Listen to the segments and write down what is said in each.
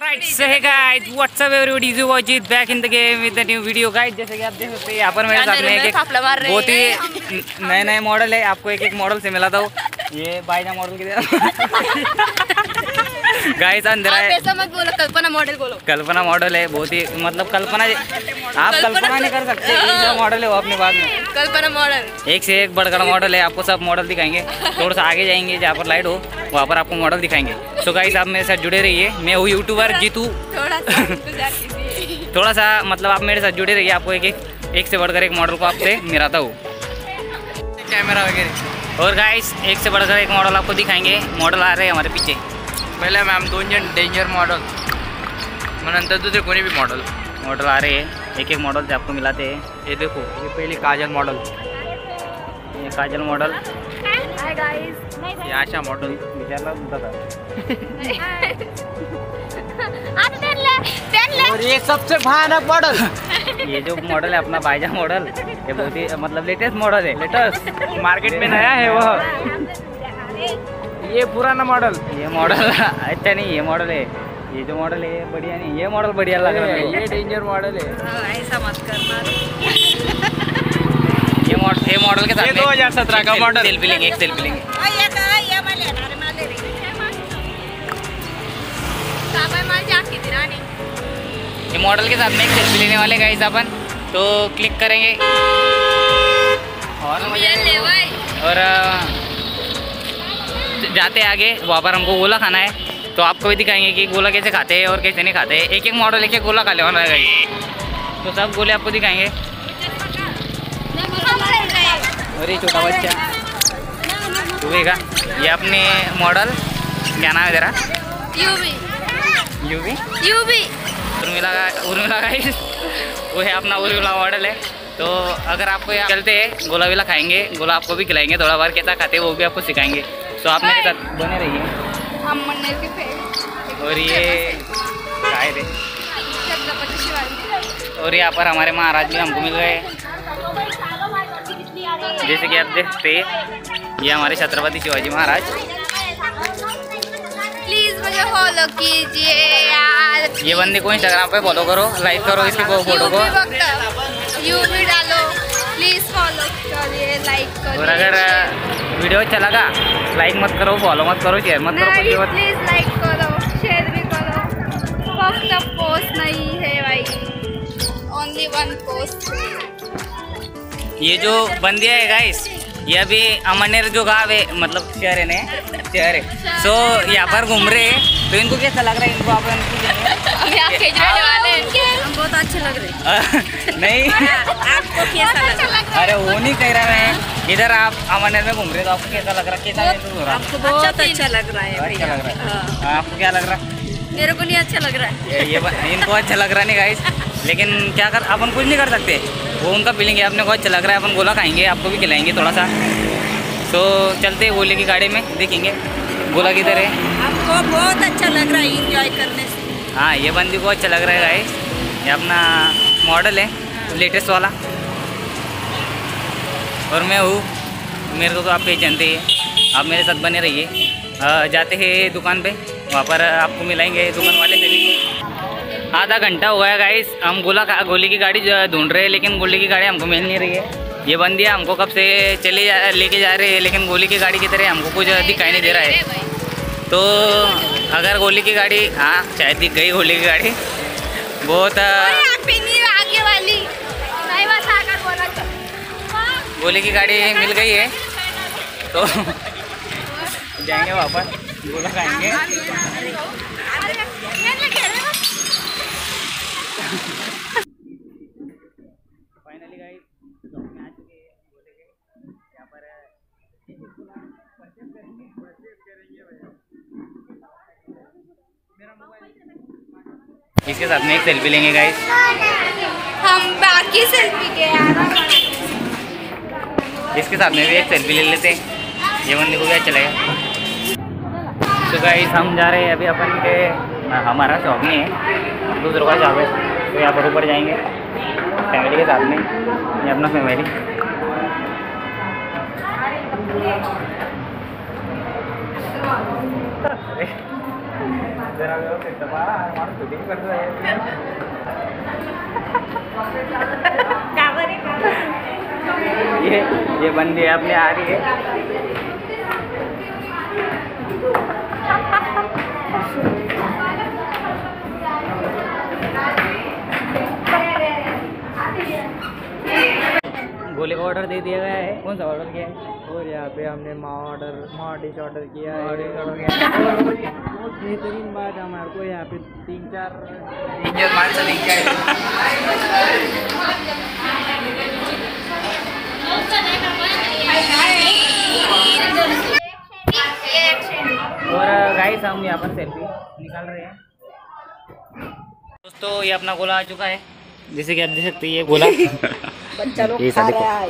Right so guys what's up everybody is Ajit back in the game with the new video guys जैसे कि आप देख सकते हैं यहाँ पर मेरे साथ में एक बहुत ही नए नए मॉडल है आपको एक एक मॉडल से मिला था वो। ये बाइजा मॉडल के गाइस अंदर है ऐसा मत बोलो कल्पना मॉडल बोलो। कल्पना मॉडल है बहुत ही मतलब कल्पना आप कल्पना नहीं कर सकते मॉडल है वो अपने बाद में। कल्पना मॉडल एक से एक बढ़कर मॉडल है आपको सब मॉडल दिखाएँगे। थोड़ा सा आगे जाएँगे जहाँ पर लाइट हो वहाँ पर आपको मॉडल दिखाएँगे। सो गाइस आप मेरे साथ जुड़े रहिए। मैं हूँ यूट्यूबर जीतू। थोड़ा सा थोड़ा सा मतलब आप मेरे साथ जुड़े रहिए आपको एक एक एक से बढ़कर एक मॉडल को आपसे मिलाता हूँ। कैमरा वगैरह। और गाइस एक से बढ़कर एक मॉडल आपको दिखाएँगे। मॉडल आ रहे हैं हमारे पीछे। पहिला मॅम दोन जण डेंजर मॉडल मग नंतर दुसरे कोणी भी मॉडल। मॉडल आ रहे हैं एक एक मॉडल से आपको मिलाते हैं। हे देखो ये पहिली काजल मॉडल। ये काजल मॉडल। हाय गाइस ये आशा मॉडल। विचारला तेरले और ये सबसे भयानक मॉडल। ये जो मॉडल है अपना बाईजा मॉडल ये बहुत ही मतलब लेटेस्ट मॉडल है। लेटेस्ट मार्केट में नया है वह ये पुराना मॉडल ये मॉडल अच्छा नहीं ये मॉडल है. ये जो मॉडल है ये बढ़िया नहीं. ये मॉडल बढ़िया लग रहा है ये डेंजर मॉडल है. को। ये मॉडल ये मॉडल के साथ ये 2017 का मॉडल। सेल्फी लेंगे एक सेल्फी लेंगे. दिरानी ये मॉडल के साथ में एक सेल्फी लेने वाले गाइस अपन. तो क्लिक करेंगे. और ये ले भाई. और जाते आगे वहाँ पर हमको गोला खाना है। तो आपको भी दिखाएँगे कि गोला कैसे खाते हैं और कैसे नहीं खाते हैं। एक एक मॉडल एक एक गोला खा लेना तो सब गोले आपको दिखाएँगे। ये छोटा बच्चा। डूबेगा ये अपने मॉडल क्या नाम है तेरा? यूवी। यूवी? यूवी। उर्मिला का उर्मिला का वो है अपना उर्मिला मॉडल है। तो अगर आपको यहाँ चलते हैं गोला विला खाएँगे गोला आपको भी खिलाएँगे। थोड़ा बार कैसा खाते हैं वो भी आपको सिखाएँगे। तो आप मेरे साथ बने रहिए। हम और ये छत्रपति और यहाँ पर हमारे महाराज भी हमको मिल गए। जैसे कि आप देखते हैं ये हमारे छत्रपति शिवाजी महाराज। प्लीज़ मुझे फॉलो कीजिए यार। ये बंदे को इंस्टाग्राम पे फॉलो करो लाइक करो इसकी फ़ोटो को। यूवी डालो। प्लीज़ फॉलो करिए लाइक करिए। और अगर वीडियो अच्छा लगा लाइक मत करो फॉलो मत करो शेयर मत करो कुछ मत प्लीज़ लाइक करो शेयर भी करो. फक्त पोस्ट नहीं है भाई. ओनली वन पोस्ट ये जो बंदिया है गाइस ये अभी अमनेर जो गाँव है मतलब शहर है ने शहर है सो यहाँ पर घूम रहे हैं। तो इनको कैसा लग रहा है? इनको आप अभी आप वाले हैं। बहुत अच्छे लग रहे नहीं। आपको कैसा लग रहा है? अरे वो नहीं कह रहा मैं इधर आप अमनेर में घूम रहे हो तो आपको कैसा लग रहा है? कैसा महसूस हो रहा है? आपको बहुत अच्छा लग रहा है अच्छा लग रहा है। हाँ, आपको क्या लग रहा है? मेरे को नहीं अच्छा लग रहा है। ये, ये इनको अच्छा लग रहा नहीं गाइस लेकिन क्या कर अपन कुछ नहीं कर सकते। वो उनका फीलिंग है आपने बहुत अच्छा लग रहा है अपन गोला खाएँगे आपको भी खिलाएँगे थोड़ा सा तो चलते हैं गोले की गाड़ी में देखेंगे गोला किधर है। आपको बहुत अच्छा लग रहा है इंजॉय करने से। हाँ ये बंदी को अच्छा लग रहा है गाइस ये अपना मॉडल है लेटेस्ट वाला। और मैं हूँ मेरे को तो आप पहचानते ही हैं। आप मेरे साथ बने रहिए। जाते हैं दुकान पे वहाँ पर आपको मिलाएँगे दुकान वाले। से भी आधा घंटा है गाइस हम गोला का गोली की गाड़ी जो है ढूंढ रहे हैं लेकिन गोली की गाड़ी हमको मिल नहीं रही है। ये बंदिया हमको कब से चले जा लेके जा रहे हैं लेकिन गोली की गाड़ी की तरह हमको कुछ दिखाई नहीं दे रहा है। तो अगर गोली की गाड़ी हाँ शायद दिख गई गोली की गाड़ी। बहुत आगे वाली। तो। गोली की गाड़ी मिल गई है। तो जाएँगे वापस गोला खाएँगे। फाइनली गाइस शॉप में आ चुके हैं गोले यहाँ पर परचेज करेंगे परचेज करेंगे इसके साथ में एक सेल्फी लेंगे गाइस हम बाकी सेल्फी के यार इसके साथ में भी एक सेल्फी ले लेते हैं। ये बंदे को क्या चलेगा तो गाइस हम जा रहे हैं अभी अपन के हमारा शॉप नहीं है दूसरों का शॉप है। तो यहाँ पर ऊपर जाएँगे। फैमिली के साथ में। ये अपना फैमिली ये ये बंदी अपने आ रही है गोले का ऑर्डर दे दिया गया है। कौन सा ऑर्डर किया है? और यहाँ पे हमने माँ ऑर्डर माँ डिश ऑर्डर किया है। बेहतरीन बात है हमारे को यहाँ पे तीन चार तीन चार माणसं और गाइस हम यहाँ पर सेल्फी निकाल रहे हैं। दोस्तों ये अपना गोला आ चुका है। जैसे कि आप देख सकते हैं ये गोला। बच्चा लोग खा रहा है।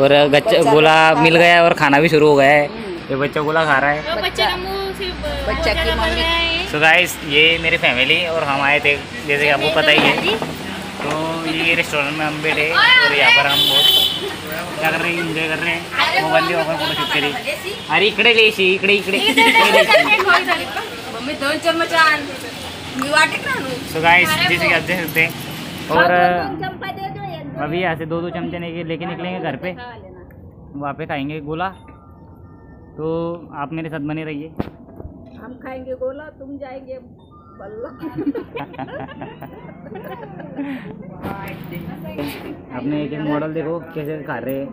और गच्चा गोला मिल गया है और खाना भी शुरू हो गया है। ये बच्चा गोला खा रहा है। बच्चा बच्चा की मम्मी। सो गाइस ये। मेरी फैमिली और हम आए थे जैसे कि आपको पता ही है। तो ये रेस्टोरेंट में हम बैठे और यहाँ पर हम बहुत क्या कर रहे हैं इंजॉय कर रहे हैं। बंदी वहाँ फ़ोटो शूट करी अरे इकडे लेशी इकडे इकडे मम्मी दोन चम्मच. सो गाइस जैसे कि आप देख सकते हैं। और दो एक अभी यहाँ से दो दो चमचे लेके लेके निकलेंगे घर पे। वहाँ पे खाएँगे गोला। तो आप मेरे साथ बने रहिए। हम खाएँगे गोला तुम जाएँगे बल्ला। अपने एक एक मॉडल देखो कैसे खा रहे हैं।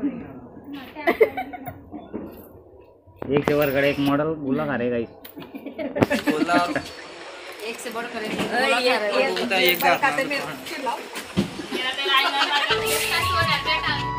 एक से बढ़कर एक मॉडल गोला खा रहे गाइस एक से बढ़कर एक गोला खा रहे हो. Mira, te la ayuda para que te quede esta suerte, Jami.